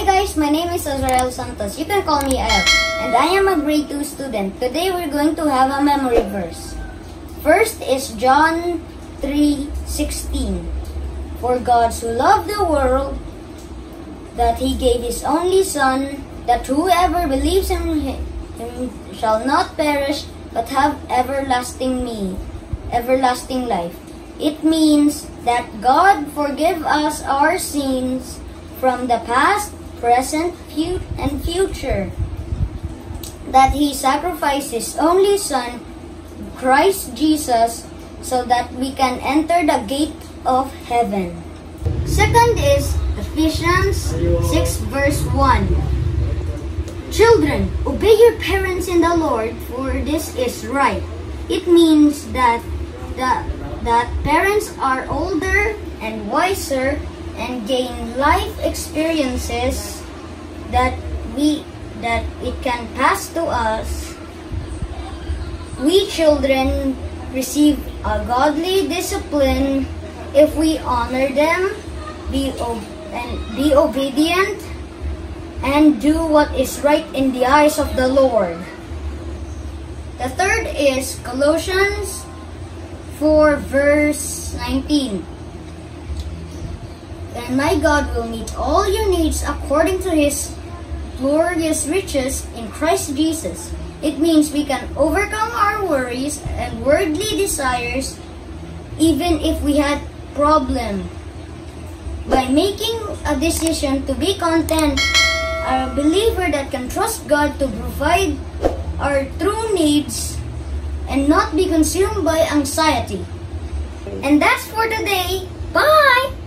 Hi guys, my name is Azarael Santos. You can call me L. And I am a grade 2 student. Today we're going to have a memory verse. First is John 3:16. For God so loved the world that he gave his only son that whoever believes in him shall not perish but have everlasting me everlasting life. It means that God forgive us our sins from the past, present, and future. That He sacrificed His only Son, Christ Jesus, so that we can enter the gate of heaven. Second is Ephesians 6 verse 1. Children, obey your parents in the Lord, for this is right. It means that that, that parents are older and wiser and gain life experiences that we that it can pass to us. We children receive a godly discipline if we honor them, be and be obedient, and do what is right in the eyes of the Lord. The third is Colossians 4 verse 19. And my God will meet all your needs according to his glorious riches in Christ Jesus. It means we can overcome our worries and worldly desires even if we had problem. By making a decision to be content, a believer that can trust God to provide our true needs and not be consumed by anxiety. And that's for today. Bye!